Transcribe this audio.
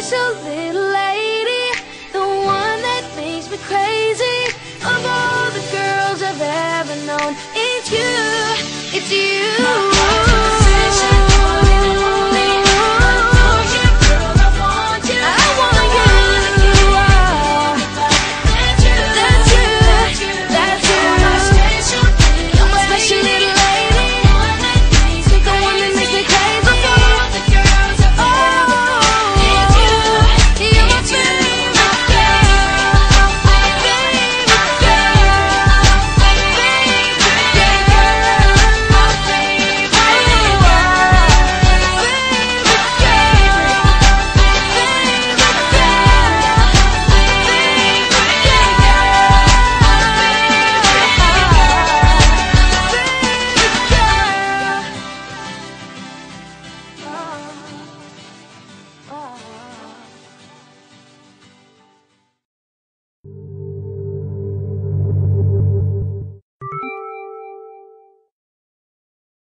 special little lady, the one that makes me crazy. Of all the girls I've ever known, it's you, it's you.